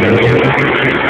Gracias.